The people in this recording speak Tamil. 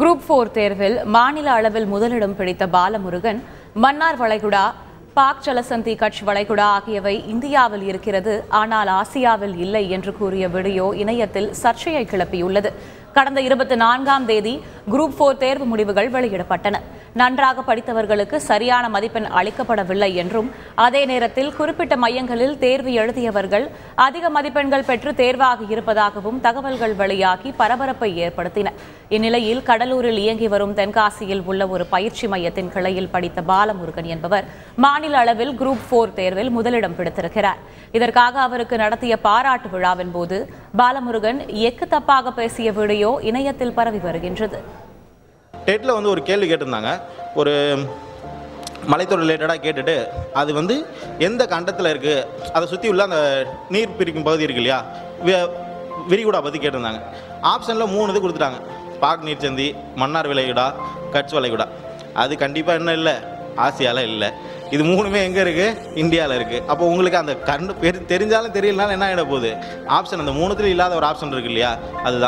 குரூப் போர் தேர்வில் மாநில அளவில் முதலிடம் பிடித்த பாலமுருகன் மன்னார் வளைகுடா பாக் ஜலசந்தி கட்ச் வளைகுடா ஆகியவை இந்தியாவில் இருக்கிறது. ஆனால் ஆசியாவில் இல்லை என்று கூறிய வீடியோ இணையத்தில் சர்ச்சையை கிளப்பியுள்ளது. கடந்த இருபத்தி நான்காம் தேதி குரூப் போர் தேர்வு முடிவுகள் வெளியிடப்பட்டன. நன்றாக படித்தவர்களுக்கு சரியான மதிப்பெண் அளிக்கப்படவில்லை என்றும் அதே நேரத்தில் குறிப்பிட்ட மையங்களில் தேர்வு எழுதியவர்கள் அதிக மதிப்பெண்கள் பெற்று தேர்வாகி இருப்பதாகவும் தகவல்கள் வெளியாகி பரபரப்பை ஏற்படுத்தின. இந்நிலையில் கடலூரில் இயங்கி வரும் தென்காசியில் உள்ள ஒரு பயிற்சி மையத்தின் கிளையில் படித்த பாலமுருகன் என்பவர் மாநில அளவில் குரூப் போர் தேர்வில் முதலிடம் பிடித்திருக்கிறார். இதற்காக அவருக்கு நடத்திய பாராட்டு விழாவின் போது பாலமுருகன் எக்கு தப்பாக பேசிய வீடியோ இணையத்தில் பரவி வருகின்றது. டெட்டில் வந்து ஒரு கேள்வி கேட்டிருந்தாங்க. ஒரு மலைத்தொடர் ரிலேட்டடாக கேட்டுட்டு அது வந்து எந்த கண்டத்தில் இருக்குது அதை சுற்றி உள்ள அந்த நீர் பிரிக்கும் பகுதி இருக்கு இல்லையா? வி- விரிகுடா பற்றி கேட்டிருந்தாங்க. ஆப்ஷனில் மூணு இது கொடுத்துட்டாங்க. பாக் நீர்ச்சந்தி மன்னார் விளைகுடா கட்ச் வளைகுடா. அது கண்டிப்பாக என்ன இல்லை. ஆசியாவில் இல்லை. இது மூணுமே எங்கே இருக்குது இந்தியாவில் இருக்குது அப்போ உங்களுக்கு அந்த கண்டு பெரு தெரிஞ்சாலும் தெரியலனாலும் என்ன ஆகிட போகுது? ஆப்ஷன் அந்த மூணுத்துல இல்லாத ஒரு ஆப்ஷன் இருக்கு இல்லையா? அதுதான்.